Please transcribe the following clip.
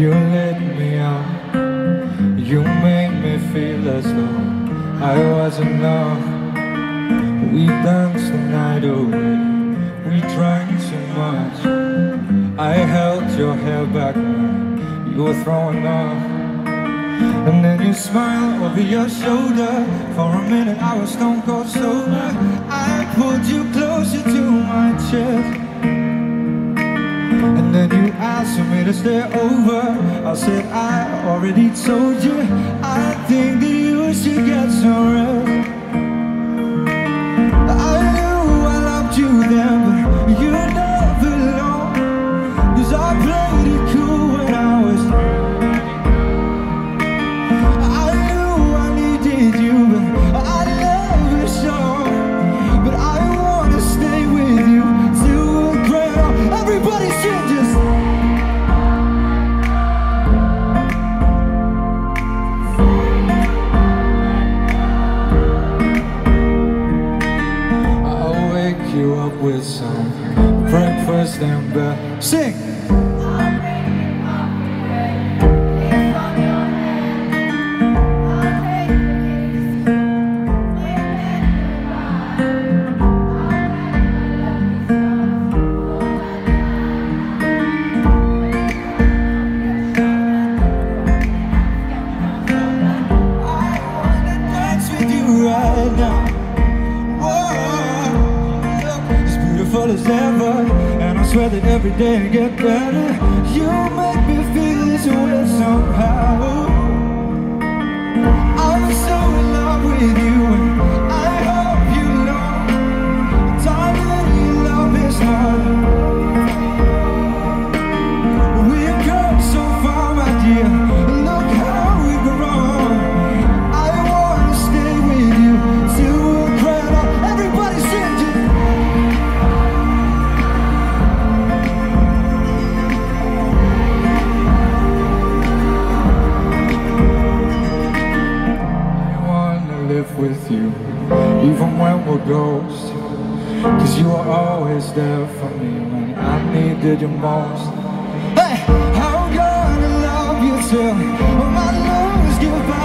You let me out. You made me feel as though I was enough. We danced the night away. We drank too much. I held your hair back You were throwing up. And then you smiled over your shoulder. For a minute I was stone cold sober. And then you asked me to stay over. I said, I already told you. I think that you should get some with some breakfast and bed. Sing. Swear that every day I get better. You make me feel this way somehow. I'm so in love you, even when we're ghosts. Cause you are always there for me when I needed you most. Hey, how gonna love you till my lungs give?